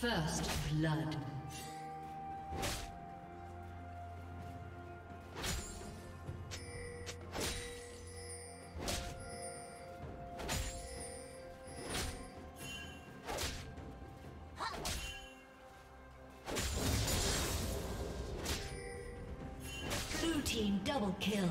First blood. Team double kill.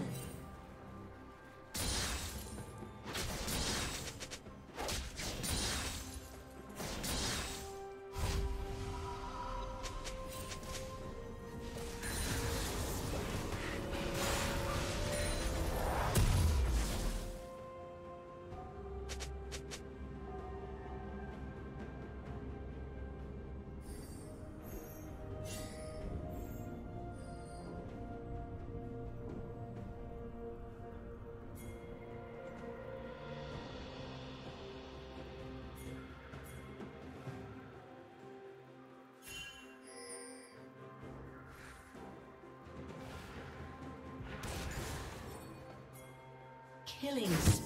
Killing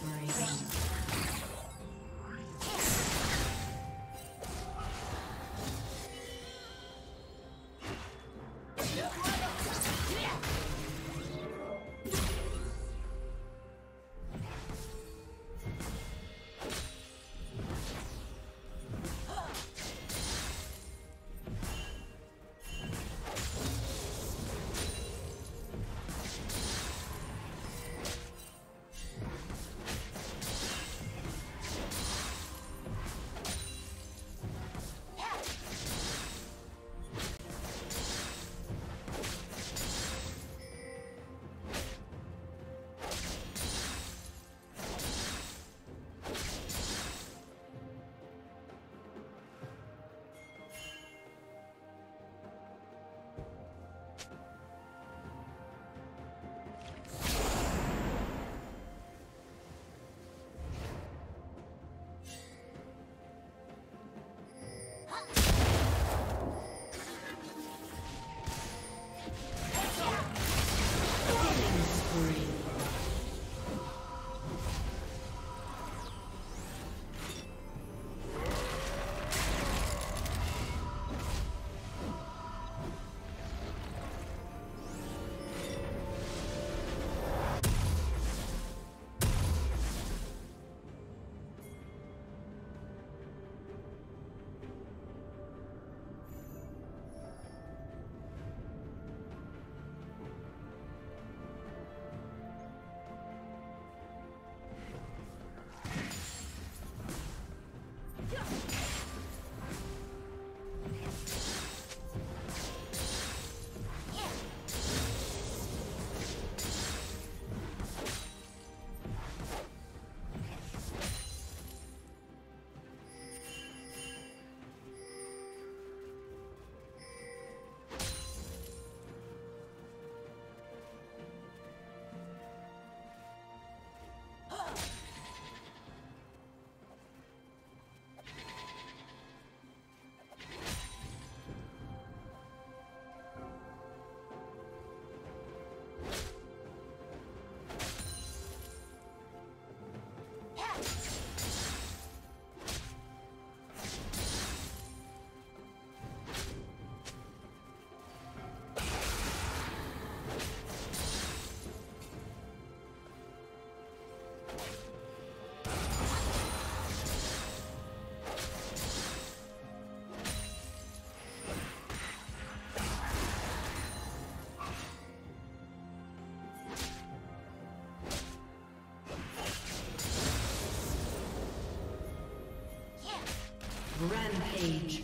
Rampage.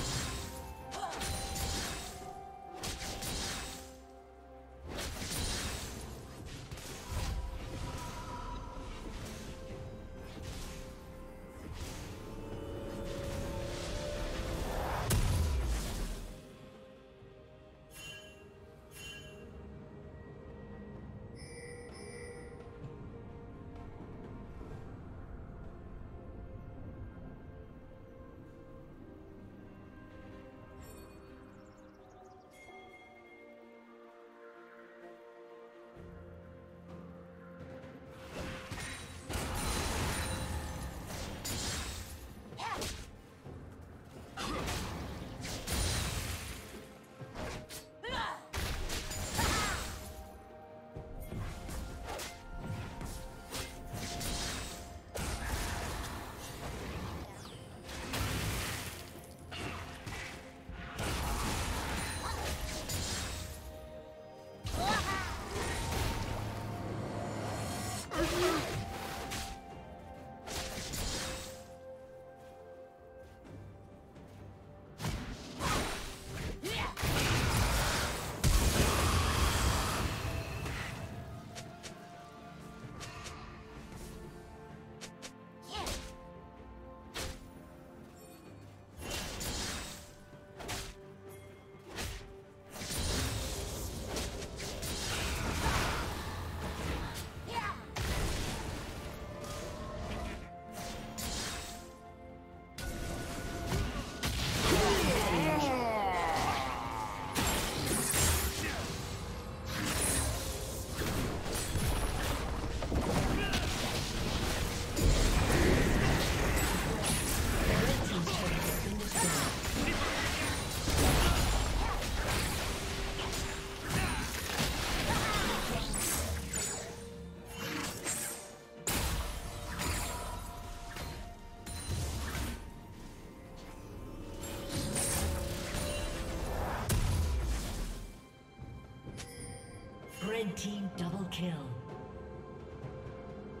Kill.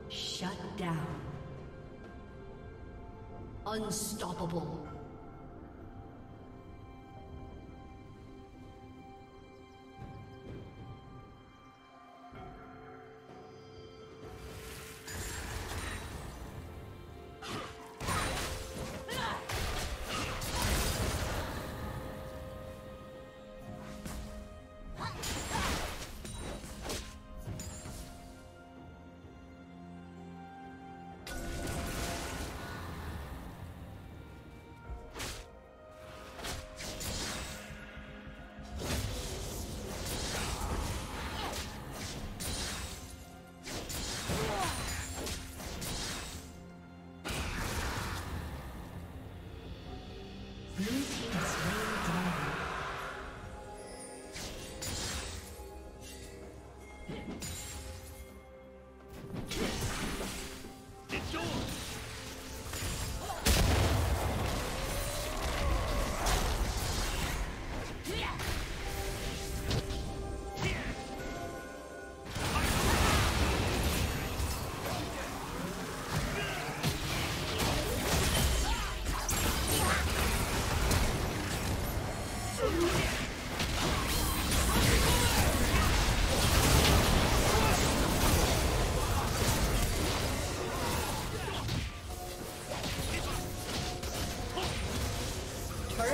Shut down. Unstoppable.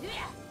Destroyed.